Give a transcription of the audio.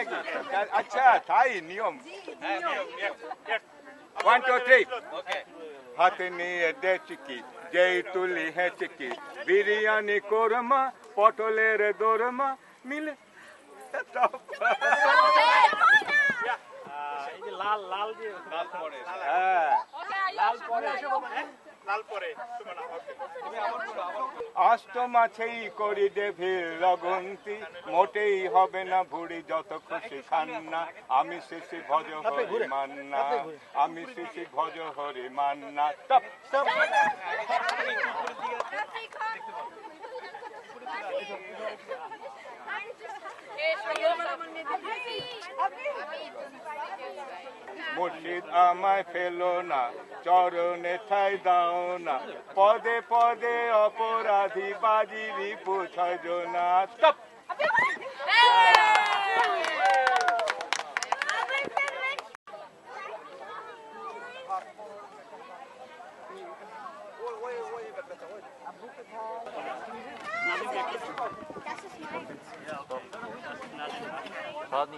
নাকি আচ্ছা তাই নিয়ম ওয়ান টু থ্রি হাতে নিয়ে দে চিকি যেই তুলি হ্যাঁ চিকি বিরিয়ানি কোরমা পটলের দোরমা মিলে এই যে লাল লাল যে হ্যাঁ লাল পরে লাল পরে অষ্ট মাছেই করি দে ভিড় লগন্তি মোটেই হবে না ভুড়ি যত খুশি খান না আমি শিশি ভজ হরি মান্না আমি শিশি ভজ হরি মান্না মুর্শিদ আমায় ফেলো না চরণে ঠাই দাও না। পদে পদে অপরাধী বাজি রিপু ছজনা স্টপ! Batti